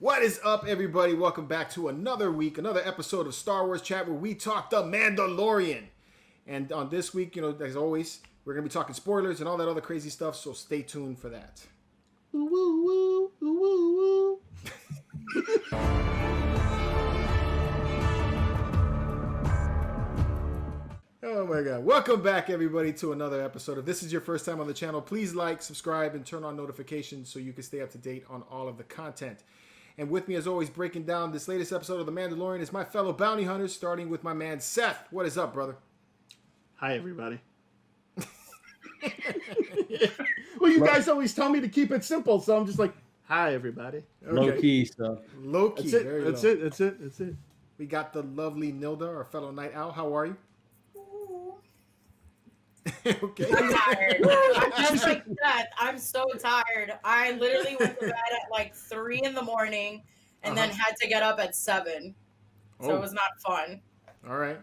What is up, everybody? Welcome back to another week, another episode of Star Wars Chat where we talk the Mandalorian. And on this week, you know, as always, we're going to be talking spoilers and all that other crazy stuff, so stay tuned for that. Ooh, woo, woo, ooh, woo, woo. Oh my god. Welcome back everybody to another episode. If this is your first time on the channel, please like, subscribe, and turn on notifications so you can stay up to date on all of the content. And with me as always, breaking down this latest episode of The Mandalorian is my fellow bounty hunters, starting with my man Seth. What is up, brother? Hi everybody. well, you guys always tell me to keep it simple, so I'm just like, hi everybody. Low key stuff. Low key. That's it. very That's low. it. That's it. That's it. We got the lovely Nilda, our fellow night owl. How are you? okay. I'm tired. I'm just like that. I'm so tired. I literally went to bed at like three in the morning and then Uh-huh. had to get up at seven. So Oh. it was not fun. All right.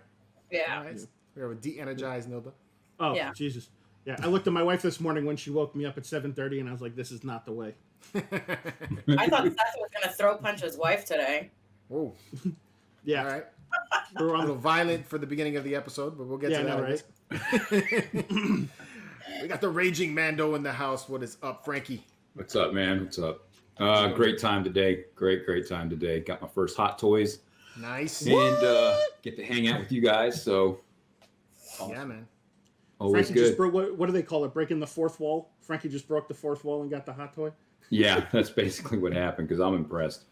Yeah. All right. We have a de-energized Nilda. Oh Yeah. Jesus. Yeah, I looked at my wife this morning when she woke me up at 7:30, and I was like, "This is not the way." I thought Seth was gonna throw punch his wife today. Oh, Yeah, All right. We're A on little the- violent for the beginning of the episode, but we'll get Yeah, to that. know, I guess. we got the raging Mando in the house. What is up, Frankie? What's up, man? What's up? Uh, great time today. Great, great time today. Got my first hot toys Nice. and uh, get to hang out with you guys. So Yeah, man. always Frankie just good. broke. What, what do they call it? Breaking the fourth wall. Frankie just broke the fourth wall and got the hot toy. Yeah, that's basically what happened because I'm impressed.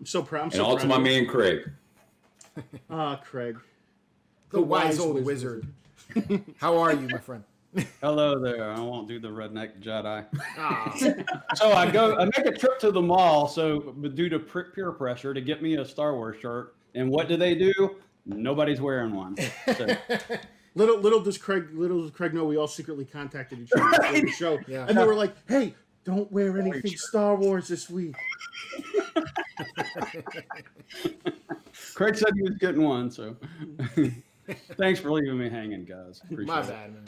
I'm so proud. I'm And so all to my man Craig. Ah, Craig. The, wise, old wizard. How are you, my friend? Hello there. I won't do the redneck Jedi. Ah, So I go, I make a trip to the mall. So but due to pr- peer pressure to get me a Star Wars shirt, and what do they do? Nobody's wearing one. So, Little little does Craig little does Craig know we all secretly contacted each other before the show, Yeah. and they were like, "Hey, don't wear anything Star Wars this week." Craig said he was getting one. So thanks for leaving me hanging, guys. Appreciate my bad, man.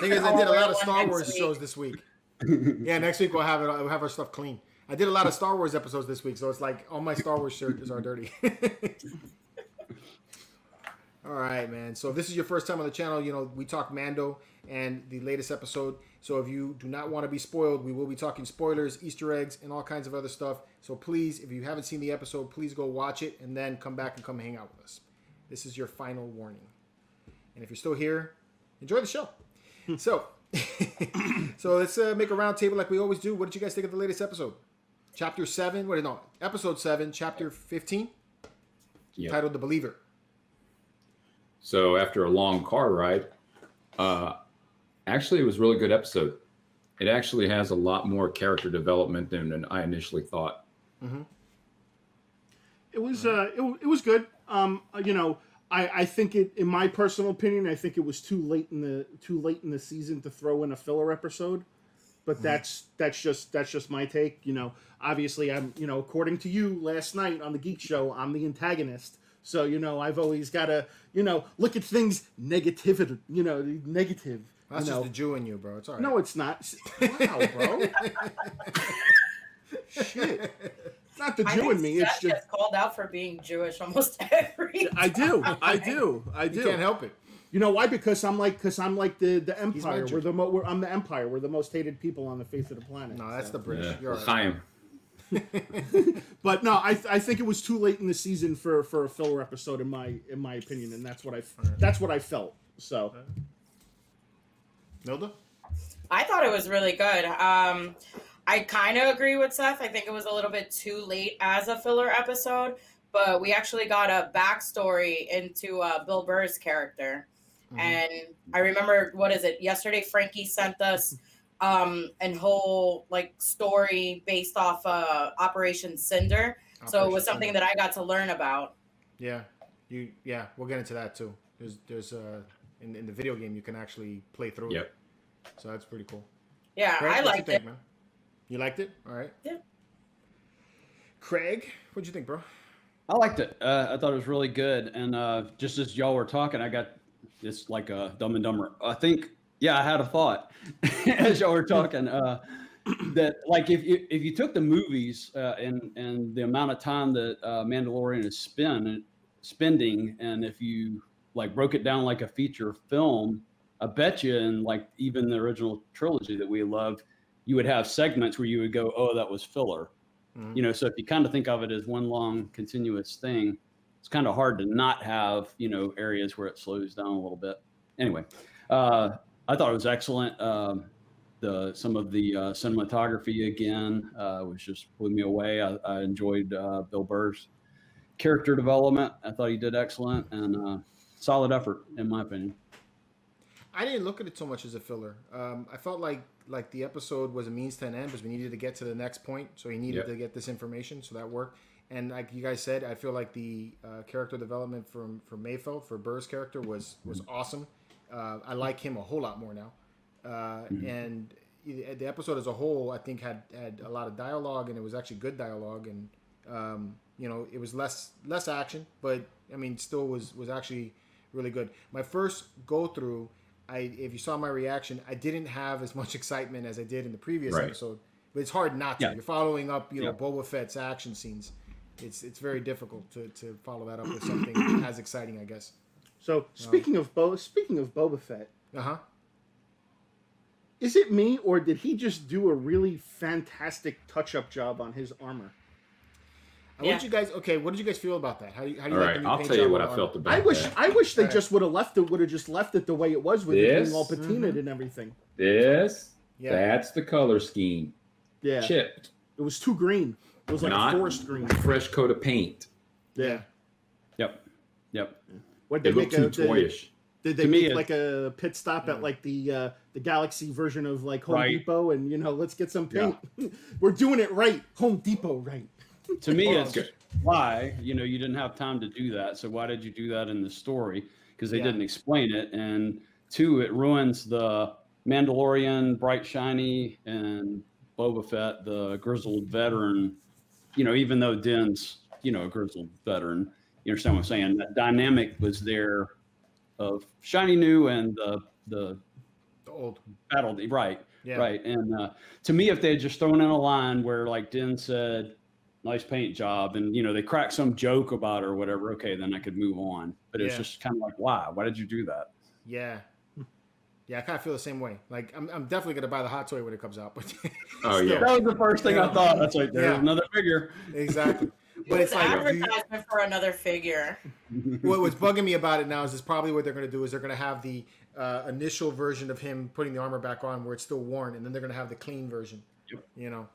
Thing is, I did a lot of Star Wars shows this week. Yeah, next week we'll have it. We'll have our stuff clean. I did a lot of Star Wars episodes this week, so it's like all my Star Wars shirts are dirty. all right, man. So if this is your first time on the channel, you know we talk Mando and the latest episode. So if you do not want to be spoiled, we will be talking spoilers, Easter eggs, and all kinds of other stuff. So please, if you haven't seen the episode, please go watch it and then come back and come hang out with us. This is your final warning. And if you're still here, enjoy the show. so, so let's uh, make a round table like we always do. What did you guys think of the latest episode? Chapter seven. What? No, episode seven, chapter fifteen, Yeah. titled "The Believer." So after a long car ride, uh, actually it was a really good episode. It actually has a lot more character development than, than I initially thought. It was uh, it, it was good. Um, uh, you know, I, I think it, in my personal opinion, I think it was too late in the too late in the season to throw in a filler episode. But that's that's just that's just my take. You know, obviously, I'm you know, according to you last night on the Geek Show, I'm the antagonist. So you know, I've always got to you know look at things negative. You know, negative. That's you just the Jew in you, bro. It's all right. No, it's not. Wow, bro. Shit. It's not the I Jew think in me. It's just gets called out for being Jewish almost every. I do. I do. I you do. can't help it. You know why? Because I'm like, because I'm like the the empire. We're the mo- we're, I'm the empire. We're the most hated people on the face of the planet. No, that's so. the British. Yeah. You're all right. Chaim. But no, I I think it was too late in the season for for a filler episode in my in my opinion, and that's what I that's what I felt. So Nilda. I thought it was really good. Um, I kind of agree with Seth. I think it was a little bit too late as a filler episode, but we actually got a backstory into uh, Bill Burr's character. Mhm. And I remember, what is it? Yesterday, Frankie sent us um, an whole like story based off uh, Operation Cinder. So it was something that I got to learn about. Yeah, you. Yeah, we'll get into that too. There's, there's uh, in, in the video game you can actually play through it. Yep. So that's pretty cool. Yeah, Craig, I what'd you liked think, it. man. You liked it? All right. Yeah. Craig, what'd you think, bro? I liked it. Uh, I thought it was really good. And uh, just as y'all were talking, I got it's like a Dumb and Dumber. I think, yeah, I had a thought as y'all were talking. Uh, that like if you if you took the movies uh, and and the amount of time that uh, Mandalorian is spend spending, and if you like broke it down like a feature film, I bet you in like even the original trilogy that we loved, you would have segments where you would go, "Oh, that was filler." Mhm. You know, so if you kind of think of it as one long continuous thing, it's kind of hard to not have you know areas where it slows down a little bit. Anyway, uh, I thought it was excellent. Um, the some of the uh, cinematography again uh, was just blew me away. I, I enjoyed uh, Bill Burr's character development. I thought he did excellent and uh, solid effort in my opinion. I didn't look at it so much as a filler. Um, I felt like like the episode was a means to an end because we needed to get to the next point, so he needed Yep. to get this information, so that worked. And like you guys said, I feel like the uh, character development from from Mayfeld for Burr's character was was awesome. Uh, I like him a whole lot more now, uh, and the the episode as a whole, I think had had a lot of dialogue, and it was actually good dialogue, and um, you know it was less less action, but I mean still was was actually really good. My first go through, I if you saw my reaction, I didn't have as much excitement as I did in the previous Right. episode. But it's hard not to. Yeah. You're following up, you know, Yeah. Boba Fett's action scenes. It's it's very difficult to, to follow that up with something as exciting, I guess. So speaking of Bo, speaking of Boba Fett, Uh huh. is it me or did he just do a really fantastic touch-up job on his armor? What Yeah. did you guys? Okay, what did you guys feel about that? How do you, how do All you like right, the new I'll tell you what I felt armor? about I wish that. I wish they Right. just would have left it would have just left it the way it was with it being all patinaed Mhm. and everything. This, Yeah. that's the color scheme. Yeah, Chipped, it was too green. It was like Not- a forest green. fresh coat of paint. Yeah. Yep, yep. What They they look make too a toyish. did they To make it- like a pit stop Yeah. at like the uh, the Galaxy version of like Home Right. Depot and you know let's get some Yeah. paint. We're doing it right. Home Depot right. To me, it's why you know you didn't have time to do that. So why did you do that in the story? Because they Yeah. didn't explain it, and two, it ruins the Mandalorian, bright shiny, and Boba Fett, the grizzled veteran. You know, even though Din's you know a grizzled veteran, you understand what I'm saying? That dynamic was there of shiny new and the the The old. battle right Yeah. right and uh, to me if they had just thrown in a line where like Din said nice paint job and you know they cracked some joke about it or whatever okay then i could move on but it's Yeah. just kind of like why why did you do that Yeah. Yeah, I kind of feel the same way. Like, I'm, I'm definitely gonna buy the hot toy when it comes out. But Oh, yeah. that was the first thing Yeah. i thought that's like there's Yeah. another figure exactly. But It's it's like, do you- advertisement for another figure. what, what's bugging me about it now is is probably what they're going to do is they're going to have the uh, initial version of him putting the armor back on where it's still worn, and then they're going to have the clean version. Yep. You know,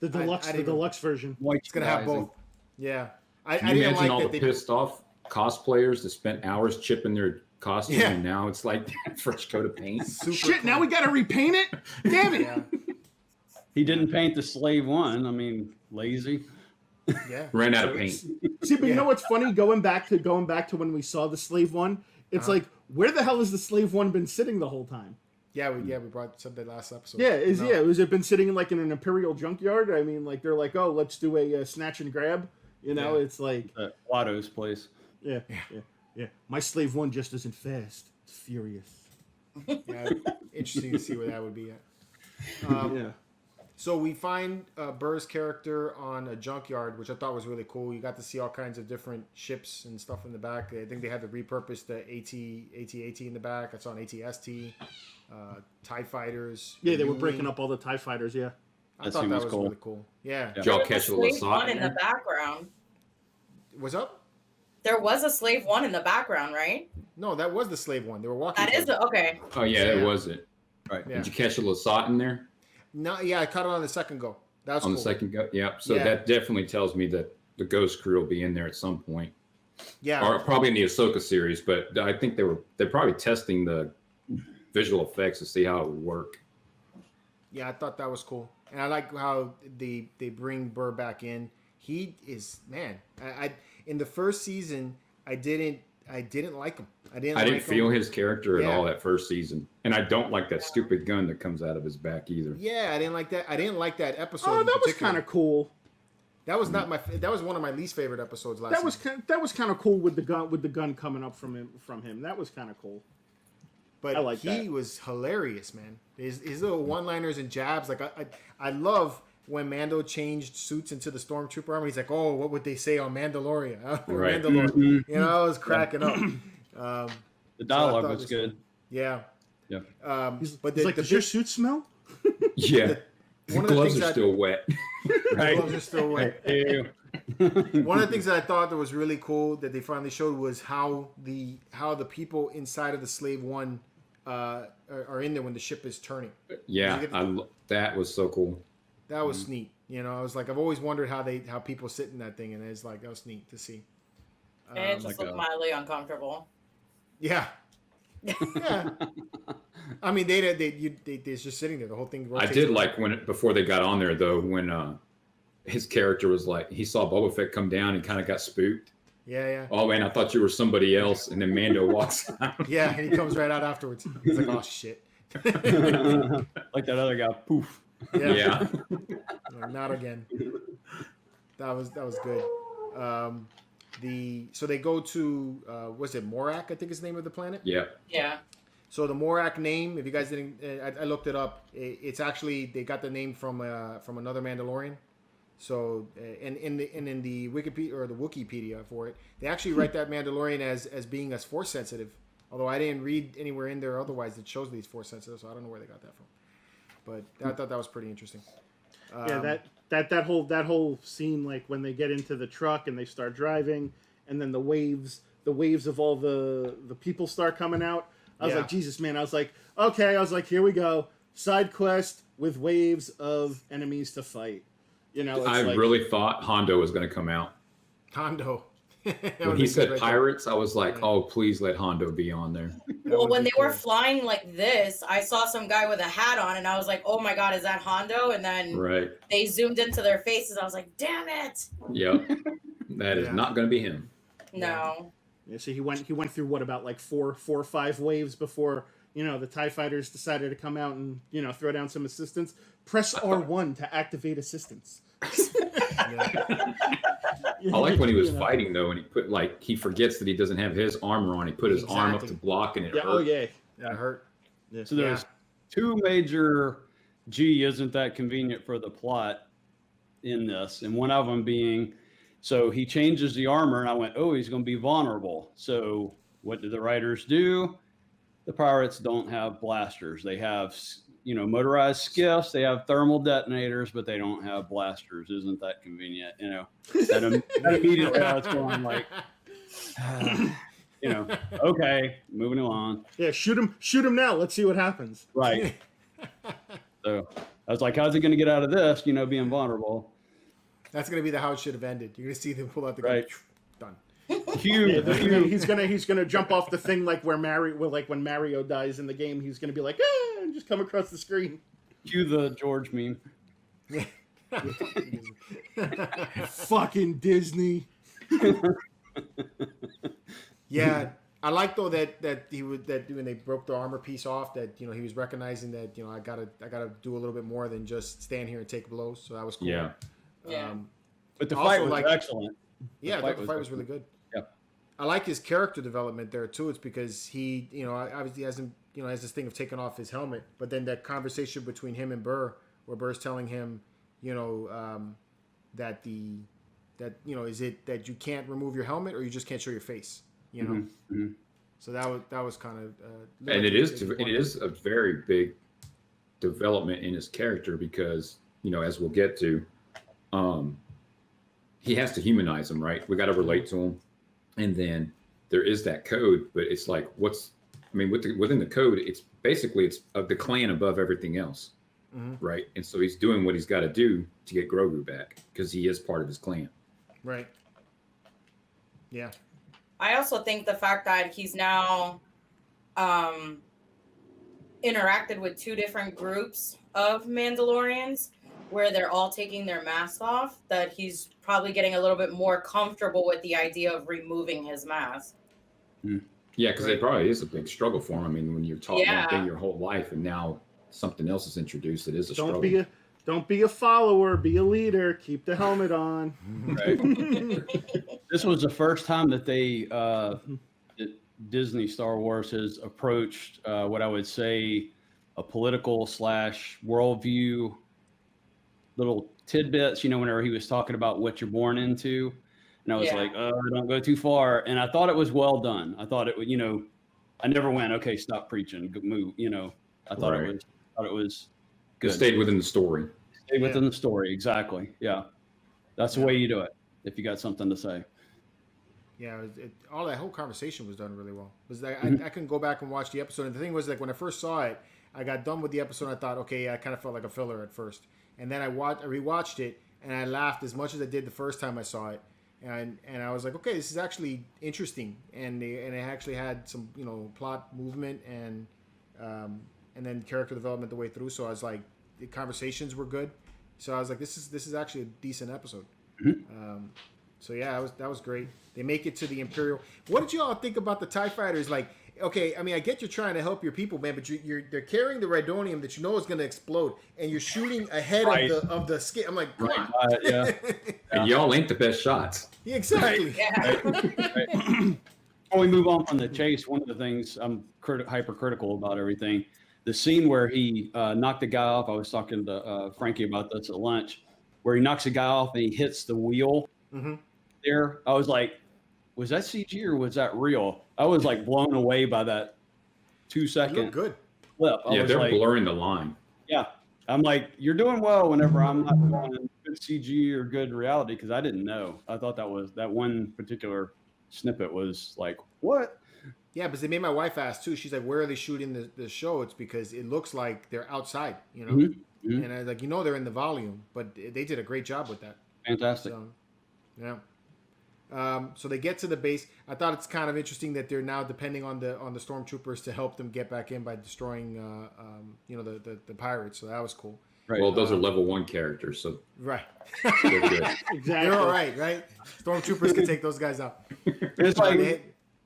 The deluxe, I the deluxe version. it's going to have both. Yeah, I, Can you didn't imagine like all that the they. pissed off cosplayers that spent hours chipping their costume Yeah. and now it's like fresh coat of paint? Super Shit! Now we got to repaint it. Damn it! Yeah, he didn't paint the slave one i mean lazy yeah. Ran out of paint. See, but you know what's funny? Going back to going back to when we saw the slave one, it's Uh-huh. like where the hell has the slave one been sitting the whole time? Yeah, we yeah we brought said that last episode. Yeah, is No. yeah, was it been sitting in like in an imperial junkyard? I mean, like they're like, oh, let's do a uh, snatch and grab. You know, Yeah. it's like, at watto's place yeah, yeah, yeah, My slave one just isn't fast; it's furious. Yeah, interesting to see where that would be at. Um, yeah, So we find uh, Burr's character on a junkyard, which I thought was really cool. You got to see all kinds of different ships and stuff in the back. I think they had to repurpose the AT AT-AT in the back. I saw an ATST, uh, Tie Fighters. yeah, they were breaking up all the Tie fighters. Yeah, I That thought that was was cool. really cool. Yeah. Yeah. Did y'all catch a a slave Lasat one in in the background. What's up? There was a slave one in the background, right? No, that was the slave one. They were walking. That is towards the, okay. Oh yeah, Yeah. it was it. right Yeah. Did you catch a Lasat in there it. No, yeah, I caught it on the second go. That's on cool. the second go? Yep. So Yeah. that definitely tells me that the Ghost Crew will be in there at some point, Yeah. or probably in the Ahsoka series. But I think they were they're probably testing the visual effects to see how it would work. Yeah, I thought that was cool, and I like how they they bring Burr back in. He is man. I, I in the first season, I didn't I didn't like him. I didn't. I didn't like feel him. his character at all that first season, and I don't like that stupid gun that comes out of his back either. Yeah, I didn't like that. I didn't like that episode. oh, that was kind of cool. That was not my. That was one of my least favorite episodes last. That was season. kind that was kind of cool with the gun with the gun coming up from him from him. That was kind of cool. but I like he that. was hilarious, man. His, his little one-liners and jabs, like I, I, I love when Mando changed suits into the stormtrooper armor. He's like, "Oh, what would they say on Mandalorian?" Right. Mandalorian. Mhm. You know, I was cracking up. Um, The dialogue thought was this- good. yeah. Yeah. Um, He's, but the, like, the does your suit smell? Yeah. One The of the gloves things are that- still wet. the gloves are still wet. Ew. One of the things that I thought that was really cool that they finally showed was how the how the people inside of the Slave One uh, are, are in there when the ship is turning. Yeah, the- I, that was so cool. That was neat. You know, I was like, I've always wondered how they how people sit in that thing, and it's like that was neat to see. And it Um, just like looked a- mildly uncomfortable. yeah, yeah. I mean, they they you they they're just sitting there. The whole thing. I did around. like when it, before they got on there though when uh his character was like he saw Boba Fett come down and kind of got spooked. Yeah, yeah, Oh man, I thought you were somebody else, and then Mando walks out. yeah. And he comes right out afterwards. He's like, oh shit. like that other guy. Poof. Yeah. yeah. Like, Not again. That was that was good. Um, the so they go to uh, was it Morak? I think is the name of the planet. yeah, Yeah. So the Morak name, if you guys didn't, uh, I, I looked it up. It, it's actually they got the name from uh, from another Mandalorian. So uh, and in the and in the Wikipedia or the Wikipedia for it, they actually write that Mandalorian as as being as force sensitive. Although I didn't read anywhere in there otherwise that shows these he's force sensitive, so I don't know where they got that from. But I thought that was pretty interesting. yeah, Um, that that that whole that whole scene, like when they get into the truck and they start driving, and then the waves, the waves of all the the people start coming out. I was Yeah. like, Jesus, man! I was like, okay, I was like, here we go, side quest with waves of enemies to fight. You know, it's I like, really thought Hondo was going to come out. Hondo. That When he said good right there. pirates, I was like, Yeah. oh please let Hondo be on there. Well, when be they were flying like this, I saw some guy with a hat on, and I was like, "Oh my god, is that Hondo?" And then Right. they zoomed into their faces. I was like, "Damn it!" Yep. That is Yeah. not going to be him. No. Yeah, so he went he went through what about like four four or five waves before you know the Tie Fighters decided to come out and you know throw down some assistance. Press R one to activate assistance. Yeah. I like when he was You know. fighting though, and he put like he forgets that he doesn't have his armor on. He put his arm up to block, and it Yeah. Oh, hurt. Oh yeah. That hurt. So there's two major G isn't that convenient for the plot in this, and one of them being so he changes the armor, and I went, oh, he's going to be vulnerable. So what do the writers do? The pirates don't have blasters. They have you know motorized skiffs. They have thermal detonators, but they don't have blasters. Isn't that convenient? You know that, im- that immediately I was going like, you know, okay, moving along. Yeah. Shoot him. Shoot him now. Let's see what happens. Right. So I was like, how's he going to get out of this? You know, being vulnerable. That's gonna be the how it should have ended. You're gonna see them pull out the gun. Right. Done. Huge. Yeah, they're gonna- he's gonna he's gonna jump off the thing like where Mario, well, like when Mario dies in the game, he's gonna be like, ah, and just come across the screen. Cue the George meme. Fucking Disney. yeah, I like though that that he would that when they broke the armor piece off, that you know he was recognizing that you know I gotta I gotta do a little bit more than just stand here and take blows. So that was cool. Yeah. Yeah. Um, But the Also, fight was like- excellent. yeah, I fight thought the was fight was really good. Yep. I like his character development there too. It's because he, you know, obviously hasn't, you know, has this thing of taking off his helmet. But then that conversation between him and Burr, where Burr's telling him, you know, um, that the, that you know, is it that you can't remove your helmet or you just can't show your face, you know? Mhm, mhm. So that was that was kind of, uh, and it is it is a very big development in his character because you know as we'll get to um he has to humanize him right we got to relate to him and then there is that code but it's like what's i mean with the, within the code it's basically it's of the clan above everything else Mhm. right and so he's doing what he's got to do to get grogu back because he is part of his clan right. Yeah. I also think the fact that he's now um, interacted with two different groups of Mandalorians where they're all taking their masks off, that he's probably getting a little bit more comfortable with the idea of removing his mask. yeah because it probably is a big struggle for him i mean when you're taught Yeah. one thing your whole life and now something else is introduced it is a Don't struggle be a don't be a follower. Be a leader. Keep the helmet on. This was the first time that they uh, that Disney Star Wars has approached uh, what I would say a political slash worldview little tidbits. You know, whenever he was talking about what you're born into, and I was Yeah. like, oh, don't go too far. And I thought it was well done. I thought it would, you know, I never went, okay, stop preaching, move. You know, I thought Right. it was, thought it was It stayed within the story. Stay within the story, exactly. Yeah, that's the Yeah. way you do it. If you got something to say. Yeah, it, it, all that whole conversation was done really well. Was that Mhm. I, I can go back and watch the episode, and the thing was like when I first saw it, I got done with the episode. I thought, okay, yeah, I kind of felt like a filler at first, and then I watched, I rewatched it, and I laughed as much as I did the first time I saw it, and and I was like, okay, this is actually interesting, and they, and it actually had some you know plot movement and um, and then character development the way through. So I was like, the conversations were good. So I was like, this is this is actually a decent episode. Um, so yeah, that was that was great. They make it to the Imperial. What did you all think about the Tie Fighters? Like, okay, I mean, I get you're trying to help your people, man, but you, you're they're carrying the Rhydonium that you know is going to explode, and you're shooting ahead Right. of the of the skiff. I'm like, come on. Uh, yeah. And y'all ain't the best shots. Yeah, exactly. Yeah. Before we move on from the chase, one of the things I'm crit- hypercritical about everything, the scene where he uh, knocked the guy off. I was talking to uh, Frankie about this at lunch, where he knocks the guy off and he hits the wheel Mhm. there. I was like, was that CG or was that real? I was like blown away by that two You look good. clip. I yeah, was they're like, blurring the line. yeah. I'm like, you're doing well whenever I'm not doing good CG or good reality because I didn't know. I thought that was that one particular snippet was like, what? Yeah, because they made my wife ask too. She's like, "Where are they shooting the, the show?" It's because it looks like they're outside, you know. Mhm, mhm. And I was like, you know, they're in the volume, but they did a great job with that. Fantastic. So, yeah. Um, so they get to the base. I thought it's kind of interesting that they're now depending on the on the stormtroopers to help them get back in by destroying, uh, um, you know, the, the the pirates. So that was cool. Right. Well, those are level one characters, so Right. they're. Exactly. they're all right, right? Stormtroopers can take those guys out. it's like, They-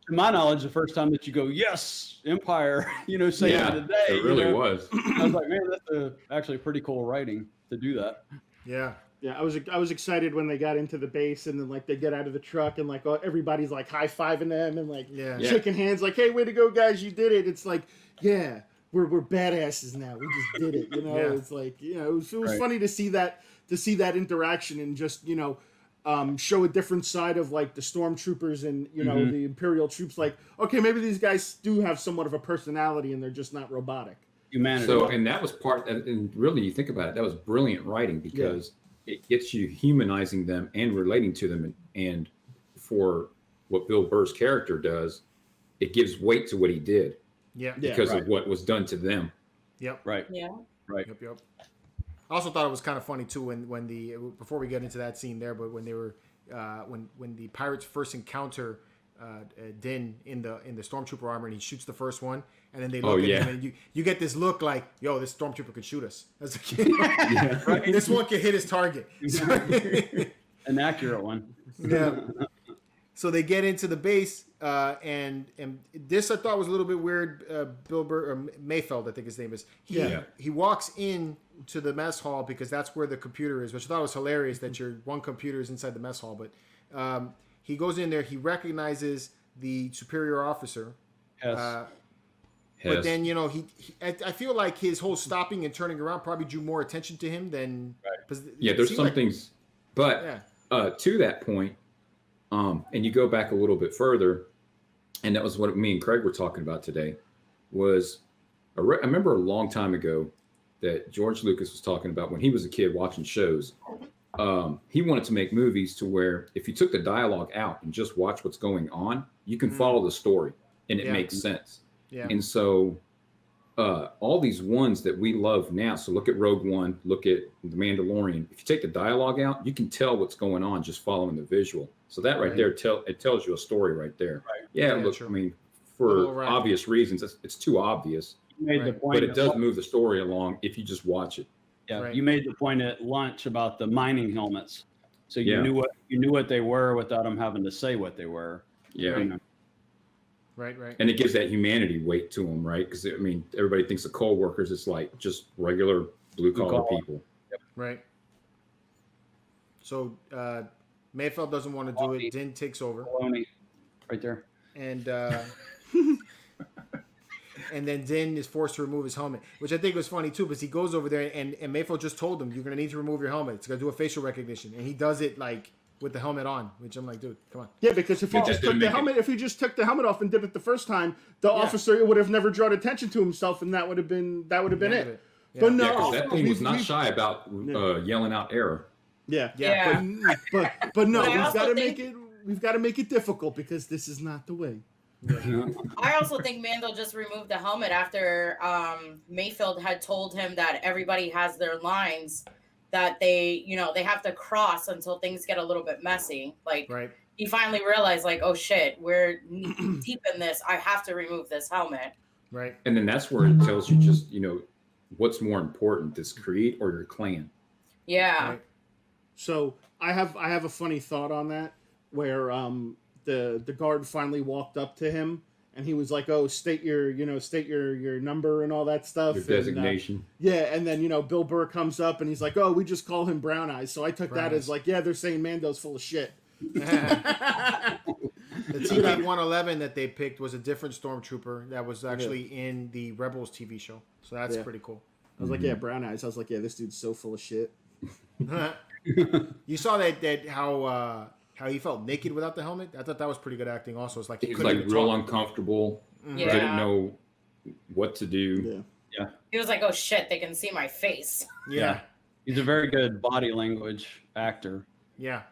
to my knowledge, the first time that you go, yes, Empire, you know, say yeah, it today. it you really know? was. I was like, man, that's a, actually pretty cool writing to do that. yeah. Yeah, I was I was excited when they got into the base and then like they get out of the truck and like oh, everybody's like high fiving them and like Yeah. Yeah. shaking hands like hey way to go guys you did it. It's like yeah we're we're badasses now we just did it you know Yeah. it's like you know it was, it was Right. funny to see that to see that interaction and just you know um, show a different side of like the stormtroopers and you know Mhm. the imperial troops like okay maybe these guys do have somewhat of a personality and they're just not robotic. Humanity. So, and that was part, and- and really, you think about it, that was brilliant writing because it gets you humanizing them and relating to them. And, and for what Bill Burr's character does, it gives weight to what he did Yeah. Yeah, because right. of what was done to them. Yep. right. Yeah. Right. Yep, yep. I also thought it was kind of funny too when when the before we get into that scene there, but when they were uh, when when the pirates first encounter uh, uh, Din in the in the stormtrooper armor and he shoots the first one, and then they look Oh, at yeah. him and you you get this look like, yo, this stormtrooper could shoot us. That's like, Right. this one can hit his target. An accurate one. yeah. So they get into the base, uh, and and this I thought was a little bit weird. Uh, Bill Burr, or Mayfeld, I think his name is. He Yeah. he walks in to the mess hall because that's where the computer is, which I thought was hilarious that your one computer is inside the mess hall. But um, he goes in there, he recognizes the superior officer, Yes. uh, but then you know he, he I, feel like his whole stopping and turning around probably drew more attention to him than. Right. yeah, there's some like- things, but Yeah. uh, to that point, um, and you go back a little bit further, and that was what me and Craig were talking about today. Was I remember a long time ago that George Lucas was talking about when he was a kid watching shows. Um, he wanted to make movies to where if you took the dialogue out and just watch what's going on, you can Mm. follow the story and it Yeah. makes sense. Yeah. And so uh, all these ones that we love now, so look at Rogue One, look at The Mandalorian. If you take the dialogue out, you can tell what's going on just following the visual. So that right, Right. there tell it tells you a story right there. Right. Yeah, Yeah, look, true. I mean, Little for right. obvious reasons, it's, it's too obvious, you made the point. but it does move the story along if you just watch it. Yeah, Right. you made the point at lunch about the mining helmets. So you Yeah. knew what you knew what they were without them having to say what they were. Yeah. You know, Right. Right. And it gives that humanity weight to them, right? Because I mean, everybody thinks of coal workers, it's like just regular blue collar collar. people. Right. So uh, Mayfeld doesn't want to do it. Din takes over, baloney, right there. and uh, and then Din is forced to remove his helmet, which I think was funny too, because he goes over there and and Mayfeld just told him you're gonna need to remove your helmet. It's gonna do a facial recognition, and he does it like with the helmet on, which I'm like, dude, come on. Yeah, because if you It just just took the make it- helmet, if he just took the helmet off and did it the first time, the officer would have never drawn attention to himself, and that would have been that would have been The it. it. Yeah. But Yeah, that thing was not shy about uh, yelling out error. Yeah, Yeah. But, but but no, we've got to make it. We've got to make it difficult because this is not the way. I also think Mando just removed the helmet after um, Mayfeld had told him that everybody has their lines that they, you know, they have to cross until things get a little bit messy. Like Right. he finally realized, like, oh shit, we're deep in this. I have to remove this helmet. Right. And then that's where it tells you just, you know, what's more important, this creed or your clan. Yeah. Right. So I have I have a funny thought on that where um the the guard finally walked up to him and he was like, "Oh, state your you know state your your number and all that stuff." Your and, uh, designation. yeah, and then you know Bill Burr comes up and he's like, "Oh, we just call him Brown Eyes." So I took Brown that Eyes. as like, yeah, they're saying Mando's full of shit. The TV 111 that they picked was a different stormtrooper that was actually in the Rebels TV show. So that's Yeah. pretty cool. I was like, "Yeah, Brown Eyes." I was like, "Yeah, this dude's so full of shit." you saw that that how uh, how he felt naked without the helmet. I thought that was pretty good acting. Also, it's like he, He was like even real talk. uncomfortable. Yeah. Didn't know what to do. Yeah. He was like, oh shit, they can see my face. Yeah, He's a very good body language actor. yeah,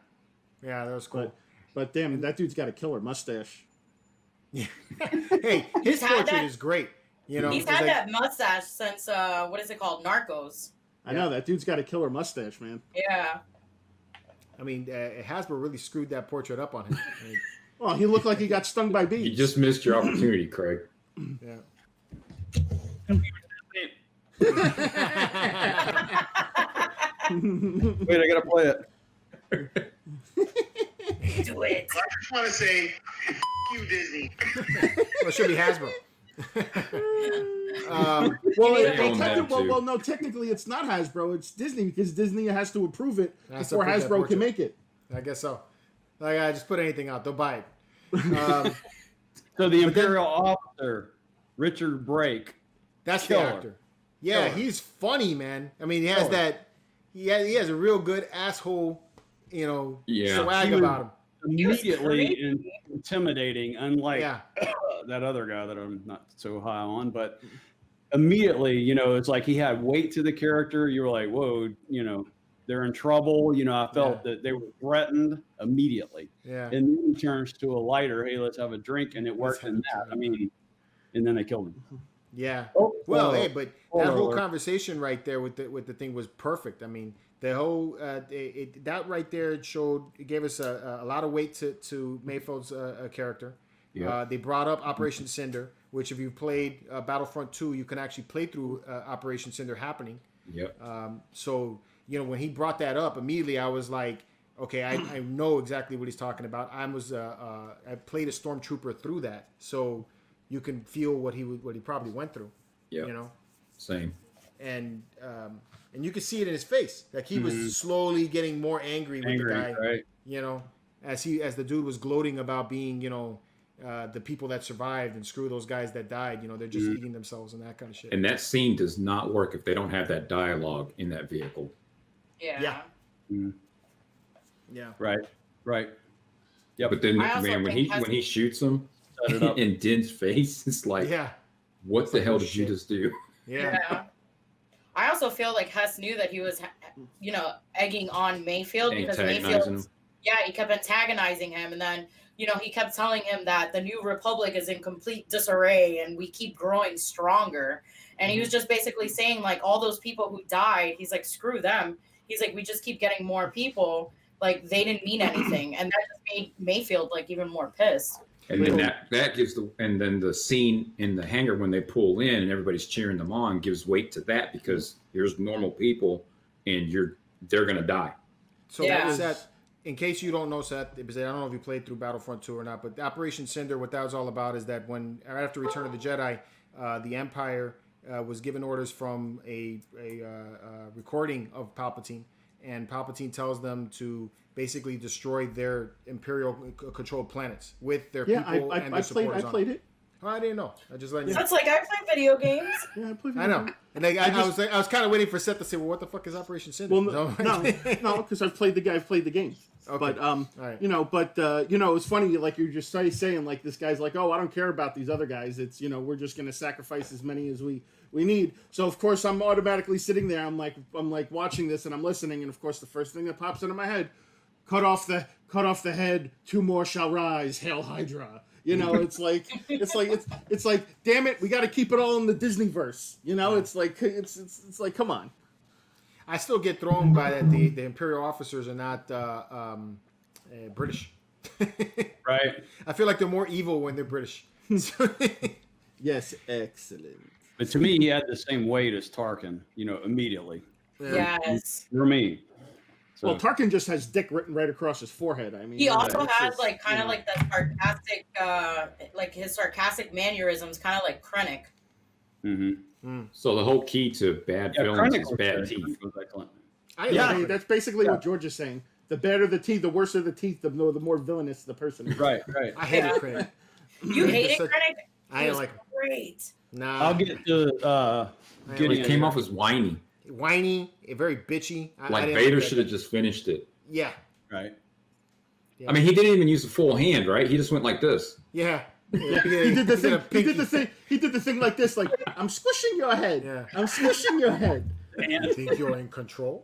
yeah. That was cool. But but damn, that dude's got a killer mustache. Yeah. hey, his He's portrait that- is great. You know, He's it's had like- that mustache since uh, what is it called, Narcos? I know that dude's got a killer mustache, man. Yeah. I mean, uh, Hasbro really screwed that portrait up on him. I mean, Oh, he looked like he got stung by bees. You just missed your opportunity, Craig. yeah. Wait, I gotta play it. Do it. I just want to say, you, Disney. well, it should be Hasbro. um, Well, it- well, own techni- well, well, no, technically it's not Hasbro. It's Disney because Disney has to approve it Has to before Hasbro portrait. can make it. I guess so. Like, I just put anything out. They'll buy it. Um, So the Imperial officer, Richard Brake. That's Killer. the actor. Yeah, Killer. he's funny, man. I mean, he has Killer. that. He has, he has a real good asshole, you know, Yeah. swag He about him. Immediately crazy. intimidating, unlike Yeah, uh, that other guy that I'm not so high on, but immediately, you know, it's like he had weight to the character. You were like, whoa, you know, they're in trouble. You know, I felt that they were threatened immediately. yeah. And then he turns to a lighter, hey, let's have a drink, and it worked in that. I mean, and then they killed him. Yeah. Oh, Well, uh, hey, but that whole alert. conversation right there with the with the thing was perfect. I mean, the whole uh, it, it, that right there showed it gave us a, a lot of weight to to Mayfeld's uh, uh, character. Yeah. Uh, they brought up Operation Cinder, which if you played uh, Battlefront Two, you can actually play through uh, Operation Cinder happening. Yep. Um, so you know when he brought that up, immediately I was like, okay, I, I know exactly what he's talking about. I was uh, uh, I played a stormtrooper through that, so you can feel what he would what he probably went through. Yep. You know, Same. and um, and you could see it in his face, like he was slowly getting more angry with angry, the guy. right? You know, as he as the dude was gloating about being, you know. Uh, the people that survived and screw those guys that died, you know, they're just Mhm. eating themselves and that kind of shit. And that scene does not work if they don't have that dialogue in that vehicle. Yeah. Yeah. yeah. Right, right. Yeah. But then, man, when he has- when he shoots him Set it in Din's face, it's like, yeah. what the like, hell did you just do? Yeah. Yeah. I also feel like Hess knew that he was, you know, egging on Mayfeld because Antagonizing Mayfeld, him. Yeah, he kept antagonizing him, and then you know he kept telling him that the new republic is in complete disarray and we keep growing stronger. And he was just basically saying like all those people who died, he's like screw them. He's like we just keep getting more people. Like they didn't mean anything, and that just made Mayfeld like even more pissed. And then that that gives the and then the scene in the hangar when they pull in and everybody's cheering them on gives weight to that because here's normal people and you're they're gonna die. So Yeah. Seth, in case you don't know Seth, because I don't know if you played through Battlefront 2 or not, but Operation Cinder, what that was all about is that when after Return of the Jedi, uh, the Empire uh, was given orders from a, a uh, uh, recording of Palpatine, and Palpatine tells them to basically destroy their Imperial c- controlled planets with their Yeah, I, people I, and I their played. I supporters on played it. it. Oh, I didn't know. I just let you. That's like I play video games. Yeah, I, play I know. And like, I, I I, was like, I was kind of waiting for Seth to say, "Well, what the fuck is Operation Cinder?" Well, no, no, no, because I've played the guy. I've played the game. Okay. But um, All right. you know, but uh, you know, it's funny. Like you're just say- saying, like this guy's like, oh, I don't care about these other guys. It's you know, we're just gonna sacrifice as many as we we need. So of course, I'm automatically sitting there. I'm like, I'm like watching this and I'm listening, and of course, the first thing that pops into my head, cut off the cut off the head. Two more shall rise. Hail Hydra. You know, it's like it's like it's it's like, damn it, we got to keep it all in the Disney verse. You know, it's like it's it's it's like, come on. I still get thrown by that the, the Imperial officers are not uh, um, uh, British. Right. I feel like they're more evil when they're British. Yes, excellent. But to me, he had the same weight as Tarkin. You know, immediately Yes. for me. So, Well, Tarkin just has dick written right across his forehead. I mean, He also it's has just, like kind of know. like that sarcastic, uh, like his sarcastic mannerisms, kind of like Krennic. mhm. So the whole key to bad yeah, films Krennic is bad teeth. Krennic was excellent. I Yeah, like I mean, it. that's basically Yeah. what George is saying. The better the teeth, the worse are the teeth, the more the more villainous the person is. Right, right. I hated Yeah. Krennic. You hated Such- Krennic? I was like great. Nah. I'll get to uh, I getting It came off as whiny. Whiny, very bitchy. I, I Like didn't Vader should have just finished it. Yeah. right. yeah. I mean, he didn't even use the full hand, right? He just went like this. yeah. Yeah, he did the a thing. He did the thing. He did the thing like this, like I'm squishing your head. Yeah. I'm squishing your head. Think you're in control?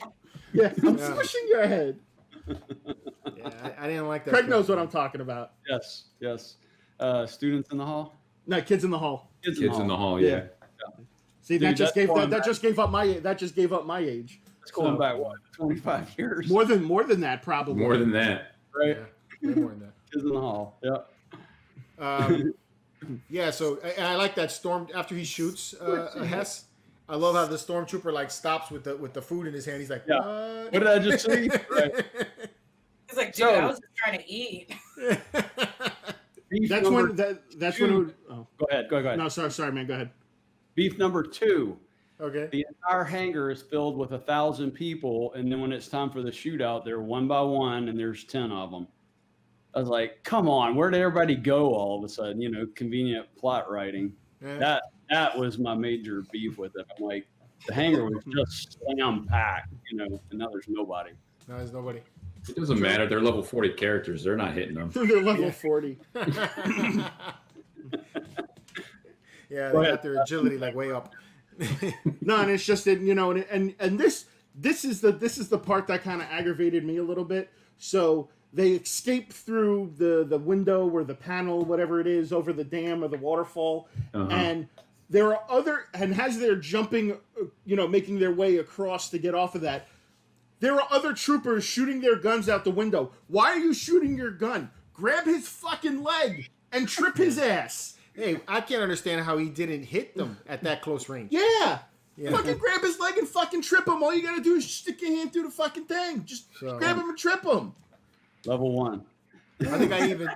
Yeah, I'm Yeah. squishing your head. Yeah, I, I didn't like that. Craig knows what I'm talking about. Yes, yes. Uh, students in the hall. No, kids in the hall. Kids, Kids in the hall, Yeah. yeah. See, that just gave that, that just gave up my that just gave up my age. It's going So- back what twenty five years. More than more than that, probably. More than that. right. Yeah, more than that. Kids in the hall. Yep. Um, yeah, so and I like that storm after he shoots uh, a Hess. I love how the stormtrooper like stops with the with the food in his hand. He's like, Yeah. what? What did I just see? Right. He's like, dude, So- I was just trying to eat. That's when that that's when. It would, oh Go ahead. Go ahead. Go ahead. no, sorry, sorry, man. Go ahead. Beef number two. okay. The entire hangar is filled with a thousand people, and then when it's time for the shootout, they're one by one, and there's ten of them. I was like, "Come on, where did everybody go all of a sudden?" You know, convenient plot writing. Yeah. That that was my major beef with it. I'm like, the hangar was just slam packed, you know, and now there's nobody. No, there's nobody. It doesn't matter. They're level 40 characters. They're not hitting them. They're level Yeah. forty. yeah, they Go ahead. got their agility like way up. No, and it's just that you know, and and and this this is the this is the part that kind of aggravated me a little bit. So they escape through the the window or the panel, whatever it is, over the dam or the waterfall, Uh-huh. and there are other and as they're jumping, you know, making their way across to get off of that. There are other troopers shooting their guns out the window. Why are you shooting your gun? Grab his fucking leg and trip his ass. Hey, I can't understand how he didn't hit them at that close range. Yeah. Yeah. Fucking grab his leg and fucking trip him. All you gotta do is stick your hand through the fucking thing. Just So- grab him and trip him. Level one. I think I even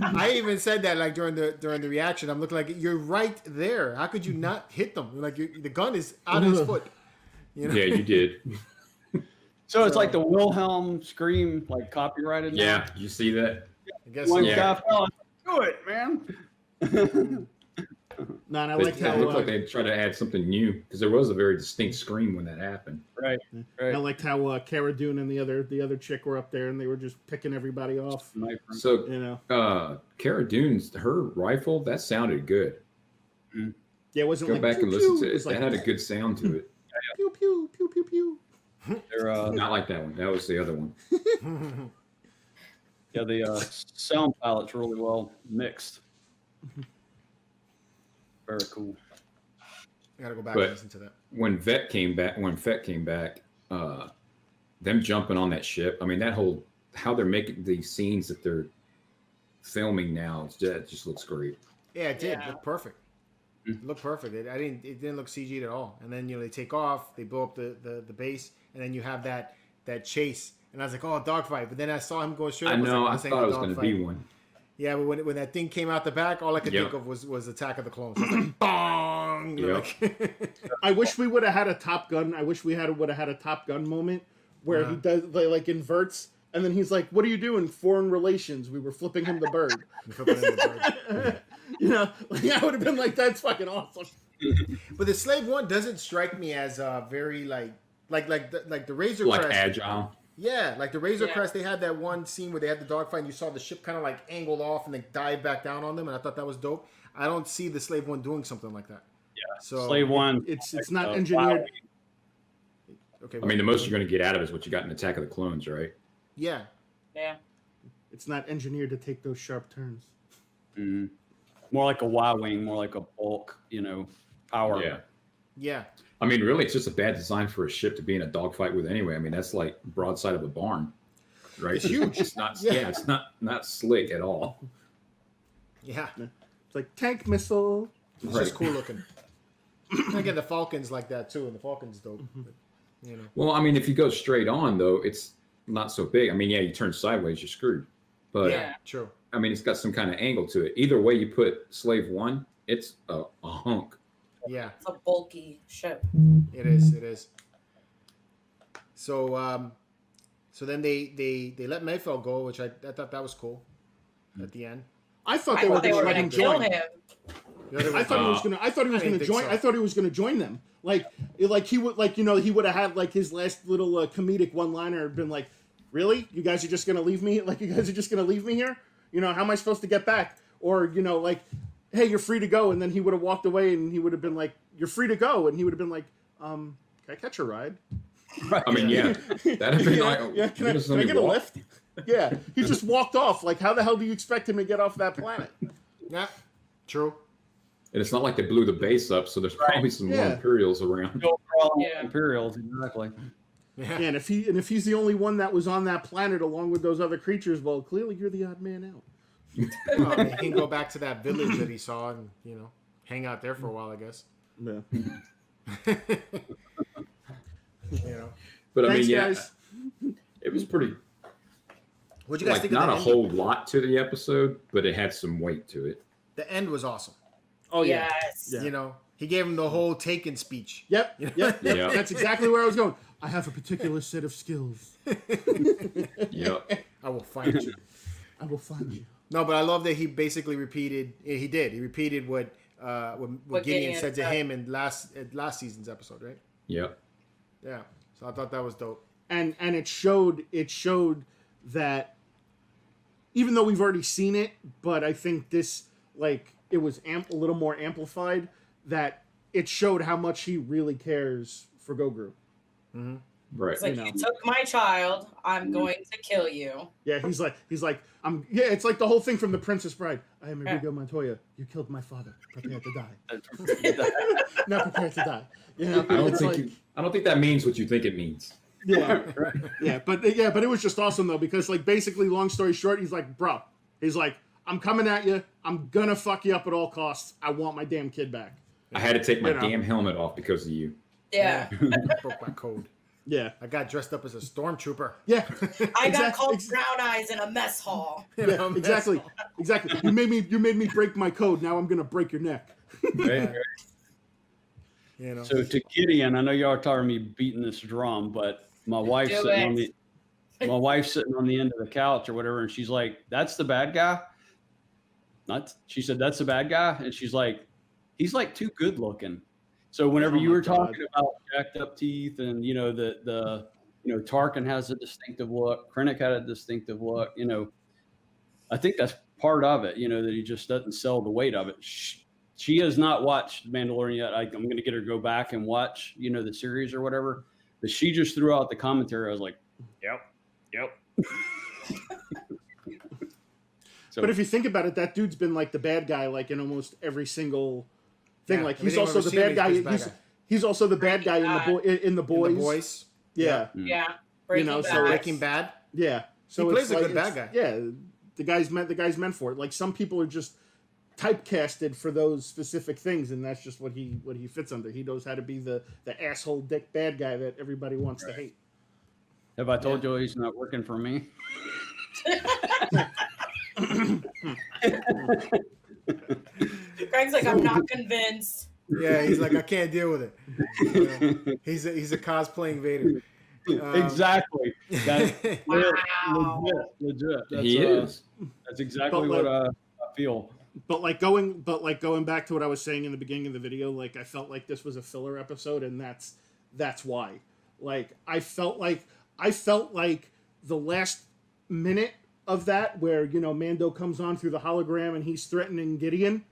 I even said that like during the during the reaction. I'm looking like you're right there. How could you not hit them? Like the gun is out of his foot. You know? Yeah, you did. So it's like the Wilhelm scream, like copyrighted. now? Yeah, you see that? I guess. One so. Yeah. guy fell. Do it, man. No, I It, liked it looked uh, like they tried to add something new because there was a very distinct scream when that happened. right. Right. I liked how uh, Cara Dune and the other the other chick were up there and they were just picking everybody off. So, You know, uh, Cara Dune's her rifle that sounded good. yeah, it wasn't Go like back pew, and listen pew. to It it. was That had a good sound to it. pew pew pew pew pew. They're, uh, Not like that one. That was the other one. yeah, the uh, sound palette's really well mixed. Very cool. I gotta go back But- and listen to that. When Fett came back, when Fett came back, uh, them jumping on that ship. I mean, that whole how they're making the scenes that they're filming now. it's just- It just looks great. Yeah, it did Yeah. look perfect. It looked perfect. It, I didn't. It didn't look CG'd at all. And then you know they take off, they blow up the, the, the base, and then you have that that chase. And I was like, oh, dogfight. But then I saw him go straight. I up. know. like, I thought it was going to be one. Yeah, but when, when that thing came out the back, all I could Yep. think of was was Attack of the Clones. I like, bong. you know, like- I wish we would have had a Top Gun. I wish we had would have had a Top Gun moment where he Uh-huh. does like, like inverts And then he's like, "What are you doing? Foreign relations." We were flipping him the bird. Flipping in the bird. you know, like I would have been like, "That's fucking awesome." But the slave one doesn't strike me as uh, very like like like the, like the Razor like Crest. agile. Yeah, like the Razor Yeah. Crest, they had that one scene where they had the dogfight and you saw the ship kind of like angled off and they dive back down on them, and I thought that was dope. I don't see the slave one doing something like that. Yeah. So Slave One. It's it's not engineered. Okay. I mean, the most you're going to get out of it is what you got in Attack of the Clones, right? yeah, Yeah. It's not engineered to take those sharp turns. Mhm. More like a Y wing, more like a bulk, you know, power. Yeah. yeah, I mean, really, it's just a bad design for a ship to be in a dogfight with anyway. I mean, that's like broadside of a barn, right? It's huge. It's not. Yeah. Yeah. it's not not slick at all. yeah. It's like tank missile. It's Right. just cool looking. Again, the Falcons like that too, and the Falcons dope. Mm-hmm. But, you know, Well, I mean, if you go straight on though, it's not so big. I mean, yeah, you turn sideways, you're screwed. But Yeah. true. I mean, it's got some kind of angle to it. Either way you put Slave One, it's a, a hunk. Yeah, It's a bulky ship. it is. It is. So, um, so then they they they let Mayfeld go, which I, I thought that was cool. At the end, I thought I they were thought going to let him kill join. him. I thought he was gonna. I thought he was I gonna join. so. I thought he was gonna join them. Like, like he would, like you know, he would have had like his last little uh, comedic one-liner. Had been like, "Really, you guys are just gonna leave me? Like, you guys are just gonna leave me here? You know, how am I supposed to get back? Or you know, like, hey, you're free to go." And then he would have walked away, and he would have been like, "You're free to go," and he would have been like, "Um, can I catch a ride? Right. I mean, yeah, that'd have been yeah, like, yeah, can I, can I let me get a lift?" Yeah, he just walked off. Like, how the hell do you expect him to get off that planet? yeah, true. And it's not like they blew the base up, so there's probably some more Imperials around. Bill Crawley, Yeah. Imperials, exactly. Yeah, Yeah, and if he and if he's the only one that was on that planet along with those other creatures, well, clearly you're the odd man out. Well, I mean, he can go back to that village that he saw and you know hang out there for a while, I guess. Yeah. you know, But I Thanks, mean, yeah, guys. it was pretty what you guys like think not of a the end? whole lot to the episode, but it had some weight to it. The end was awesome. Oh yeah. Yes. Yeah. You know, he gave him the whole taken speech. Yep. You know? Yep. Yep. Yeah. That's exactly where I was going. I have a particular set of skills. Yep. I will find you. I will find you. No, but I love that he basically repeated. He did. He repeated what uh, what, what, What Gideon, Gideon said to said. him in last at last season's episode, right? Yeah. Yeah. So I thought that was dope. And and it showed it showed that even though we've already seen it, but I think this like it was amp- a little more amplified that it showed how much he really cares for Grogu. Right. It's like You you, took my child. I'm mm-hmm. going to kill you. Yeah, he's like he's like I'm yeah, it's like the whole thing from the Princess Bride. I am Yeah. Inigo Montoya. You killed my father. Prepare to die. now prepare to die. You know, I don't think like- you, I don't think that means what you think it means. yeah, yeah, but yeah, but it was just awesome though because like basically, long story short, he's like, bro, he's like, I'm coming at you. I'm gonna fuck you up at all costs. I want my damn kid back. I had to take my You know. damn helmet off because of you. Yeah. Broke my code. Yeah, I got dressed up as a stormtrooper. yeah, I got Exact- called brown eyes in a mess hall. You yeah, know, man? exactly, exactly. You made me, you made me break my code. Now I'm gonna break your neck. Right? You know. So to Gideon, I know y'all are tired of me beating this drum, but my wife's Do sitting it. on the my wife's sitting on the end of the couch or whatever, and she's like, "That's the bad guy." Not. She said, "That's the bad guy," and she's like, "He's like too good looking." So whenever Oh you were God. talking about jacked up teeth, and you know the the you know Tarkin has a distinctive look, Krennic had a distinctive look, you know, I think that's part of it. You know that he just doesn't sell the weight of it. She, she has not watched Mandalorian yet. I, I'm going to get her to go back and watch, you know, the series or whatever. But she just threw out the commentary. I was like, "Yep, yep." so, But if you think about it, that dude's been like the bad guy, like in almost every single thing. Yeah, like he's also the bad guy. the bad He's, guy. he's also the bad guy in the boy in, in the In boys. the boys. Yeah, mm. Yeah. You Breaking know, so Bad. Breaking Bad. yeah. So He it's plays a like, good bad guy. Yeah, the guy's meant the guy's meant for it. Like some people are just typecasted for those specific things, and that's just what he what he fits under. He knows how to be the the asshole dick bad guy that everybody wants to hate. have I told you he's not working for me? Hmm. Greg's like, I'm not convinced. Yeah, he's like, I can't deal with it. You know, he's a, he's a cosplaying Vader. Um, exactly. That, Wow. legit, legit. That's, he uh, is. That's exactly But what uh, I feel. but like going but like going back to what I was saying in the beginning of the video, like I felt like this was a filler episode and that's that's why. Like I felt like I felt like the last minute of that where, you know, Mando comes on through the hologram and he's threatening Gideon,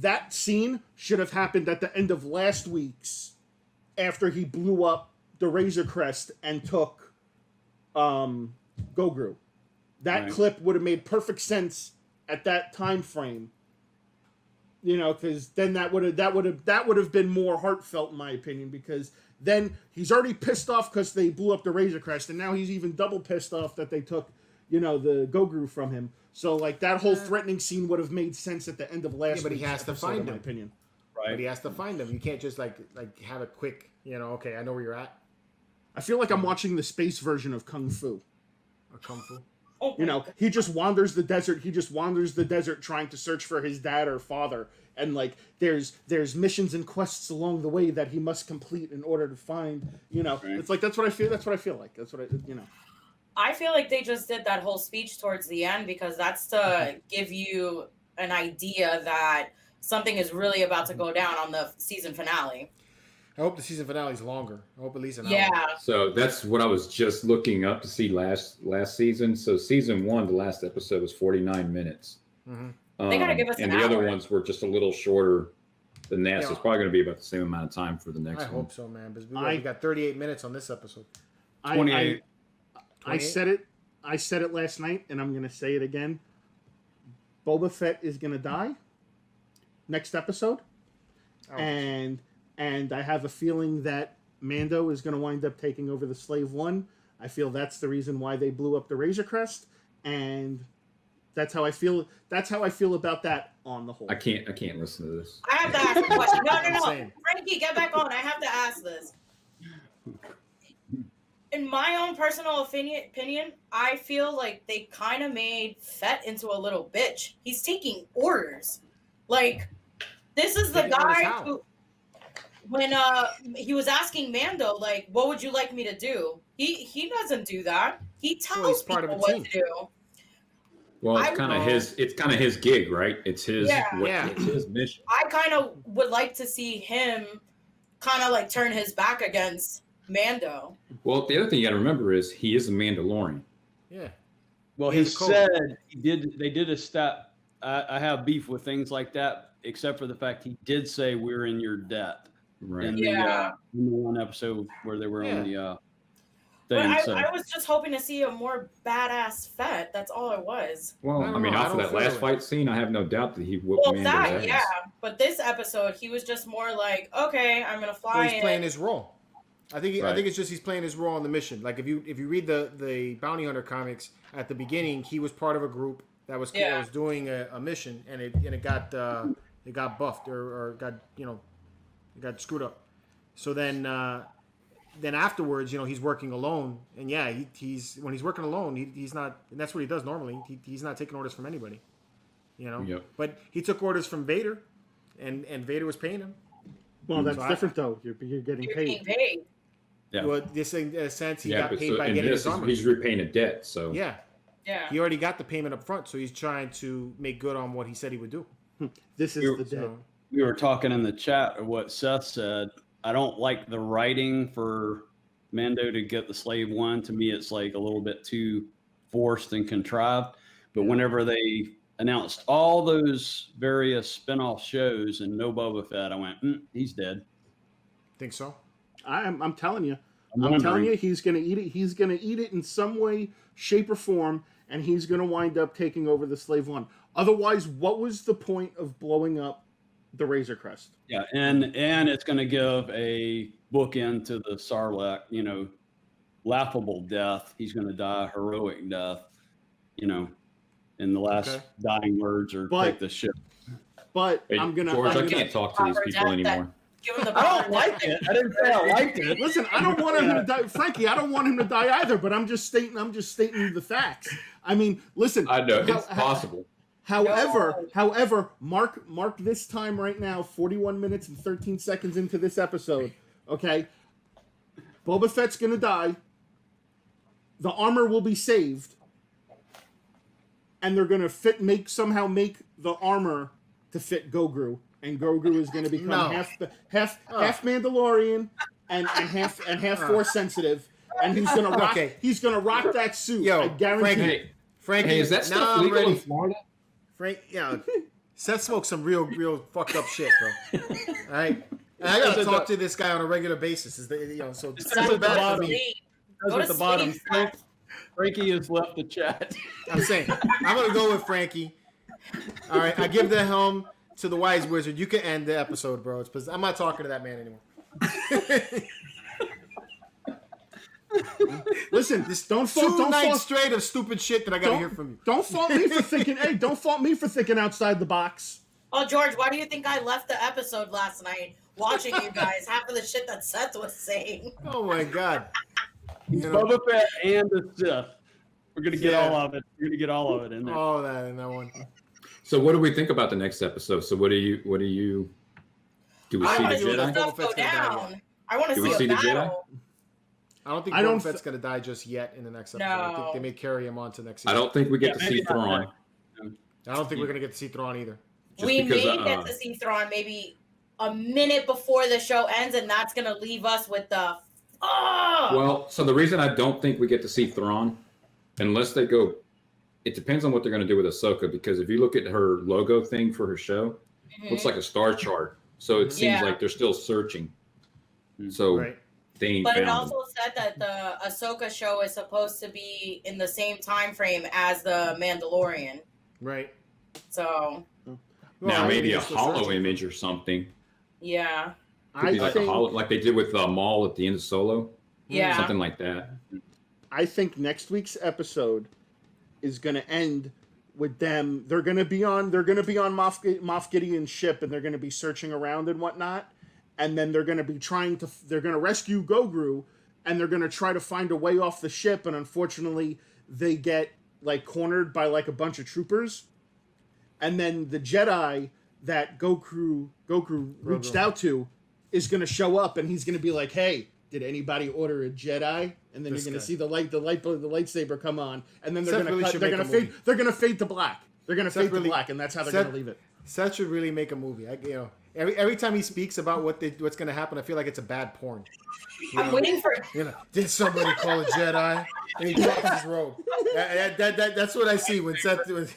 that scene should have happened at the end of last week's after he blew up the Razor Crest and took um Grogu. That Right. clip would have made perfect sense at that time frame. You know, because then that would have that would have that would have been more heartfelt in my opinion. Because then he's already pissed off because they blew up the Razor Crest, and now he's even double pissed off that they took, you know, the Grogu from him. So like that whole threatening scene would have made sense at the end of last. Yeah, but he week's has to episode, find in my him. opinion. but Right. he has to find them. You can't just like like have a quick, you know, okay, I know where you're at. I feel like I'm watching the space version of Kung Fu. Or kung fu. Oh You know, he just wanders the desert. He just wanders the desert trying to search for his dad or father. And like, there's there's missions and quests along the way that he must complete in order to find. You know, Right. it's like that's what I feel. That's what I feel like. That's what I. You know. I feel like they just did that whole speech towards the end because that's to give you an idea that something is really about to go down on the season finale. I hope the season finale is longer. I hope at least an Yeah. hour. So that's what I was just looking up to see last last season. So season one, the last episode was 49 minutes. hmm They gotta Um, give us and an the other ones were just a little shorter than that. So it's probably going to be about the same amount of time for the next I one. I hope so, man. Because we, got- I- got 38 minutes on this episode. I- I, 28. I said it. I said it last night, and I'm gonna say it again. Boba Fett is gonna die next episode, Ouch. and and I have a feeling that Mando is gonna wind up taking over the Slave One. I feel that's the reason why they blew up the Razor Crest, and that's how I feel. That's how I feel about that on the whole. I can't. I can't listen to this. I have to ask a question. No, no, no. Frankie, get back on. I have to ask this. In my own personal opinion, opinion, I feel like they kind of made Fett into a little bitch. He's taking orders. Like, this is the Taking guy who, when uh he was asking Mando, like, what would you like me to do? He he doesn't do that. He tells he's part of people a what team. to do. Well, it's kind of his. It's kind of his gig, right? It's his. Yeah. what- Yeah. It's his mission. I kind of would like to see him kind of like turn his back against Mando. Well, the other thing you got to remember is he is a Mandalorian. Yeah. Well, he He's said he did. They did a step. I, I have beef with things like that, except for the fact he did say we're in your debt Right. in the, Yeah. uh, in the one episode where they were on the uh, But thing. I, so I was just hoping to see a more badass Fett. That's all it was. Well, I I, mean, know. I off of don't that last it. fight scene, I have no doubt that he whooped Well, Mando's that ass. yeah. But this episode, he was just more like, okay, I'm gonna fly So he's in. playing his role. I think I Right. think it's just he's playing his role on the mission. Like if you if you read the the bounty hunter comics at the beginning, he was part of a group that was that Yeah. was doing a, a mission, and it and it got uh, it got buffed or, or got you know it got screwed up. So then uh, then afterwards, you know, he's working alone, and yeah, he, he's when he's working alone, he, he's not, and that's what he does normally. He, he's not taking orders from anybody, you know. Yep. But he took orders from Vader, and and Vader was paying him. well, that's So I- different though. You're, you're getting You're paid. being paid. Yeah. Well, this in a sense, he yeah, got paid so by in getting this, his armor. he's repaying a debt. So Yeah, Yeah. he already got the payment up front, so he's trying to make good on what he said he would do. This is You're- the dead. So, we were talking in the chat of what Seth said. I don't like the writing for Mando to get the slave one. To me, it's like a little bit too forced and contrived. But whenever they announced all those various spin-off shows and no Boba Fett, I went, mm, he's dead. think so? I'm, I'm telling you. I'm I'm telling you, he's gonna eat it. He's gonna eat it in some way, shape, or form, and he's gonna wind up taking over the slave one. Otherwise, what was the point of blowing up the Razor Crest? Yeah, and and it's going to give a bookend to the Sarlacc. You know, laughable death. He's going to die a heroic death. You know, in the last Okay. dying words or But- take the ship. But Hey, I'm gonna. George, I'm I gonna- can't talk to these people death that- anymore. Give him the I don't like it. I didn't say I liked it. Listen, I don't want him to die, Frankie. I don't want him to die either. But I'm just stating. I'm just stating the facts. I mean, listen. I know how- it's how- possible. However, No. however, mark mark this time right now, 41 minutes and 13 seconds into this episode. Okay, Boba Fett's gonna die. The armor will be saved, and they're gonna fit make somehow make the armor to fit Grogu, and Grogu is gonna become No. half the half Oh. half Mandalorian and, and half and half Force sensitive, and he's gonna rock Okay. he's gonna rock that suit. Yo, I guarantee. Frankie, it. Frankie, hey, is that now stuff I'm legal in ready. Florida? Frank, yeah, Seth smokes some real, real fucked up shit, bro. All right, and I gotta talk to this guy on a regular basis. Is the, you know, so It feel says at the bottom. me. Says Go at the bottom, Frank, Frankie has left the chat. I'm saying I'm gonna go with Frankie. All right, I give the helm to the wise wizard. You can end the episode, bro. It's 'cause I'm not talking to that man anymore. Listen, This don't two don't nights fault straight of stupid shit that I gotta hear from you. don't fault me for thinking. hey, don't fault me for thinking outside the box. Oh, George, why do you think I left the episode last night watching you guys? Half of the shit that Seth was saying. Oh my god. You know, Boba Fett and the Sith. We're gonna get Yeah. all of it. We're gonna get all of it in there. all that in that one. So what do we think about the next episode? So what do you what do you do we I see the to the Jedi? stuff go Fett's down. I want to Do see, we see the Jedi? I don't think I don't Fett's thi- gonna die just yet in the next episode. I think No. they may carry him on to next I don't think we get Yeah, to see not Thrawn. that. I don't think we're gonna get to see Thrawn either. Just we because, may uh, get to see Thrawn maybe a minute before the show ends, and that's gonna leave us with the. Oh! Well, so the reason I don't think we get to see Thrawn, unless they go, it depends on what they're going to do with Ahsoka. Because if you look at her logo thing for her show, Mhm. looks like a star chart. So it seems Yeah. like they're still searching. Hmm. So Right. they ain't But it found them. also said that the Ahsoka show is supposed to be in the same time frame as the Mandalorian. Right. So Well, now maybe a hollow searching. image or something. yeah, Could I be like think a hollow, like they did with uh, Maul at the end of Solo, yeah. something like that. I think next week's episode is going to end with them. They're going to be on. They're going to be on Moff, Moff Gideon's ship, and they're going to be searching around and whatnot. And then they're going to be trying to. They're going to rescue Gogru, and they're going to try to find a way off the ship. And unfortunately, they get like cornered by like a bunch of troopers. And then the Jedi that Grogu Grogu reached Grogu. out to is going to show up, and he's going to be like, "Hey, did anybody order a Jedi?" And then This you're going guy. to see the light, the light, the lightsaber come on, and then they're Seth going to really cut. They're gonna fade. movie. They're going to fade to black. They're going to Seth fade really- to black, and that's how they're Seth- going to leave it. Seth should really make a movie. I, you know, every every time he speaks about what they, what's gonna happen, I feel like it's a bad porn. You I'm know? waiting for. You know, did somebody call a Jedi? And he drops his robe. That, that, that, that- that's what I see when Seth. When,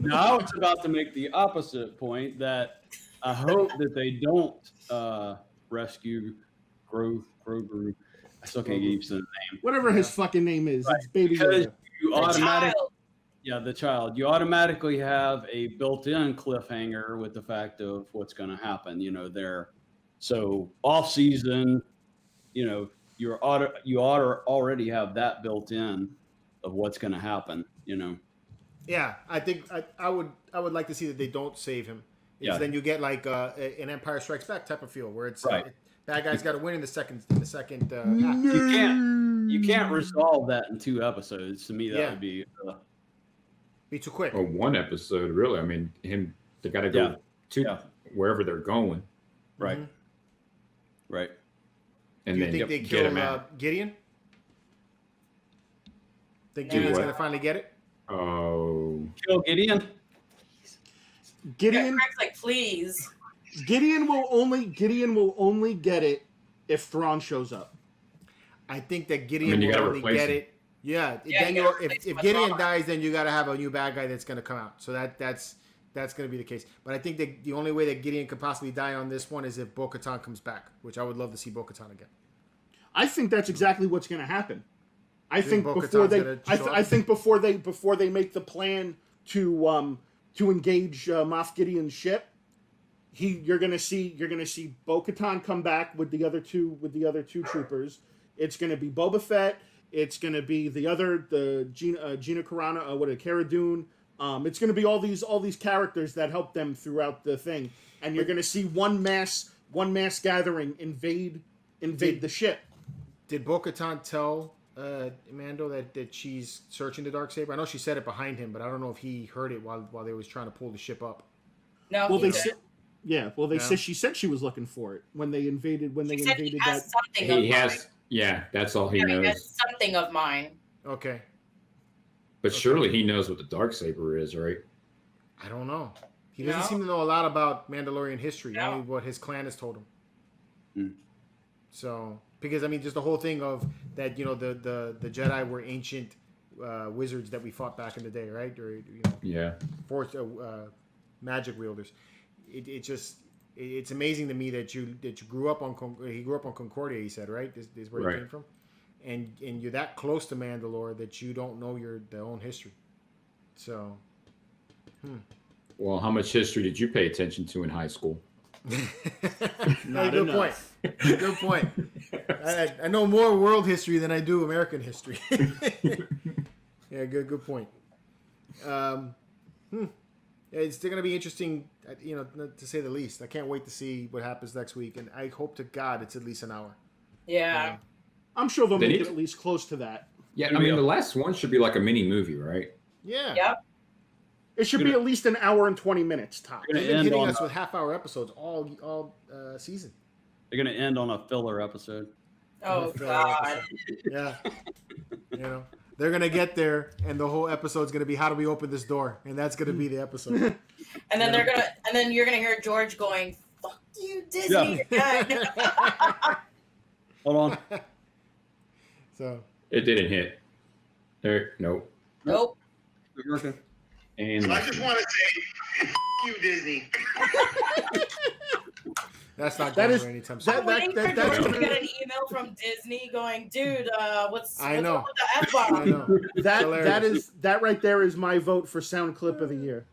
Now I was about to make the opposite point that I hope that they don't uh, rescue Gro Grogu. I still can't get used to the name. Whatever his fucking name is, it's Baby Because Yoda. you automatically child. Yeah, the child. You automatically have a built-in cliffhanger with the fact of what's going to happen. You know, there. So off season, you know, you're auto, you ought to already have that built in of what's going to happen. You know. yeah, I think I, I would I would like to see that they don't save him. Because Yeah. then you get like uh, a- an Empire Strikes Back type of feel where it's uh, Right. bad guys got to win in the second in the second uh, act. You can't you can't resolve that in two episodes. To me, that Yeah. would be. Uh, Be too quick. Or one episode, really. I mean, him they got to go Yeah. to Yeah. wherever they're going, right. Mhm. Right. And Do you then think they get kill him uh, out. Gideon? Think Gideon's what? gonna finally get it? Oh, Kill Gideon. Gideon. Craig's like, please. Gideon will only Gideon will only get it if Thrawn shows up. I think that Gideon I mean, you will only get him. it. Yeah, Yeah, then you you're, if, if Gideon Thrawn. dies, then you got to have a new bad guy that's going to come out. So that that's that's going to be the case. But I think that the only way that Gideon could possibly die on this one is if Bo-Katan comes back, which I would love to see Bo-Katan again. I think that's exactly what's going to happen. I think think before they, I, th- I think before they before they make the plan to um to engage uh, Moff Gideon's ship, he you're gonna see you're gonna see Bo Katan come back with the other two with the other two troopers. It's gonna be Boba Fett. It's gonna be the other the Gina uh, Gina Carano, uh, what a Cara Dune. Um, it's gonna be all these all these characters that help them throughout the thing, and you're gonna see one mass one mass gathering invade invade Did- the ship. Did Bo-Katan tell uh, Mando that, that she's searching the dark saber? I know she said it behind him, but I don't know if he heard it while while they was trying to pull the ship up. No, Well, they said Yeah, well, they Yeah. said she said she was looking for it when they invaded when they He said he invaded has that. something of He mine. has, yeah, that's all he I mean, knows. that's something of mine. Okay. But surely he knows what the dark saber is, right? I don't know. He doesn't No. seem to know a lot about Mandalorian history, No. only what his clan has told him. Hmm. So, because I mean, just the whole thing of that, you know, the the the Jedi were ancient uh, wizards that we fought back in the day, right? Or you know, Yeah. force uh, uh, magic wielders. It, it just it, it's amazing to me that you that you grew up on Con- he grew up on Concordia. He said, right? This, this is where Right. he came from, and and you're that close to Mandalore that you don't know your their own history. So. Well, how much history did you pay attention to in high school? Not good enough. point. Good point. I, I know more world history than I do American history. yeah, good good point. Um, hmm. Yeah, It's still going to be interesting, uh, you know, to say the least. I can't wait to see what happens next week, and I hope to God it's at least an hour. Yeah. I'm sure they'll They make need it at least close to that. Yeah, I mean, the last one should be like a mini movie, right? Yeah. Yep. It should be Gonna- at least an hour and twenty minutes top. Gonna They've been end hitting on us with half hour episodes all all uh, season. they're gonna end on a filler episode. Oh Filler God. Yeah. you know, they're going to get there, and the whole episode's going to be how do we open this door, and that's going to be the episode. And then Yeah. they're gonna, and then you're gonna hear George going, "Fuck you, Disney." again." Hold on. so. It didn't hit. There, nope. nope. Okay. And I just want to say, F- you, Disney. That's not that is going anytime that- soon. I'm waiting that- that's gonna- get an email from Disney going, "Dude, uh, what's, I what's know. up with the f I bomb?" know. That Hilarious. that is that right there is my vote for sound clip of the year.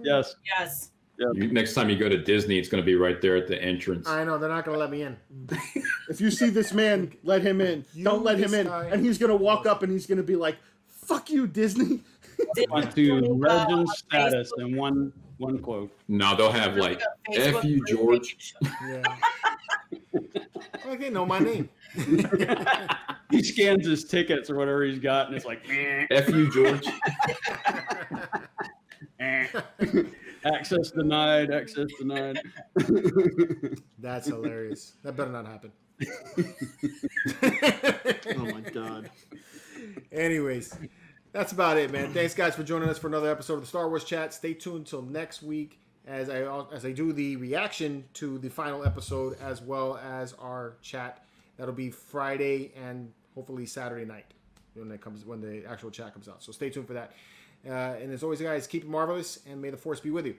Yes. Yes. you, next time you go to Disney, it's going to be right there at the entrance. I know they're not going to let me in. If you see this man, let him in. You Don't let him in. And he's gonna walk up and he's gonna be like, "Fuck you, Disney." On to legend status in one one quote. No, they'll have like, F you, George. Yeah. like they know my name. He scans his tickets or whatever he's got, and it's like F you, George. access denied, access denied. That's hilarious. That better not happen. Oh my god. Anyways, that's about it, man. Thanks, guys, for joining us for another episode of the Star Wars Chat. Stay tuned till next week as I as I do the reaction to the final episode as well as our chat. That'll be Friday and hopefully Saturday night when it comes when the actual chat comes out. So stay tuned for that. Uh, and as always, guys, keep it marvelous and may the force be with you.